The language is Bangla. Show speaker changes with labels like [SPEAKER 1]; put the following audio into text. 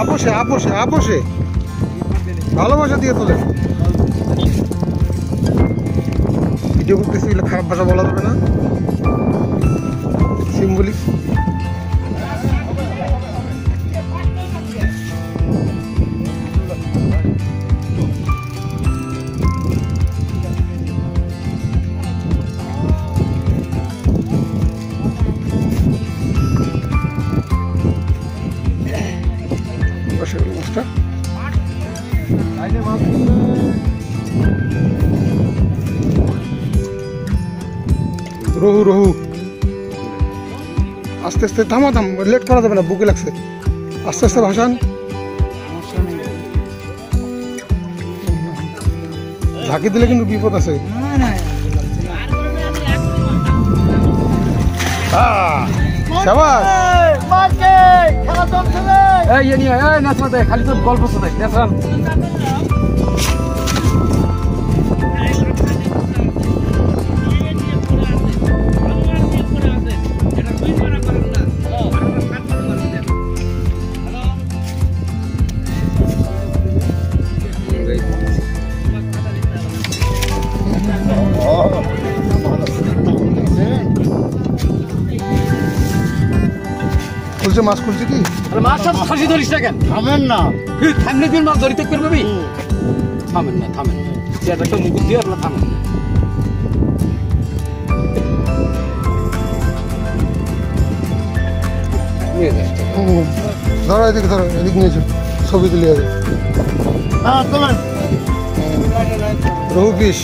[SPEAKER 1] আপোষে আপোষে আপোষে ভালোবাসা দিয়ে তোলে। ভিডিও করতেছি খারাপ ভাষা বলা যাবে না। সিম্বলিক রহু রহু। আস্তে আস্তে, থামা, থাম, লেট করা যাবে না, বুকে লাগছে। আস্তে আস্তে, ভাসান। ঝাঁকি দিলে কিন্তু বিপদ আছে। আহ, চলছে
[SPEAKER 2] এই নিয়ে এই দে খালি তো গল্প শোনাই নেসরা
[SPEAKER 1] খুলছে মাছ খুলছে কি?
[SPEAKER 2] আরে মাছ সব খাসি ধরিস না কেন?
[SPEAKER 3] থামেন না।
[SPEAKER 2] এই থামলে দিন মাছ ধরিতে করবি? থামেন না থামেন না। চেয়ারটা একটা মুকুট দিয়ে আপনার থামেন নিয়ে যাস
[SPEAKER 1] ধরো এদিকে ধরো এদিক নিয়েছো ছবি তুলে যাবে
[SPEAKER 3] হ্যাঁ
[SPEAKER 1] রহু পিস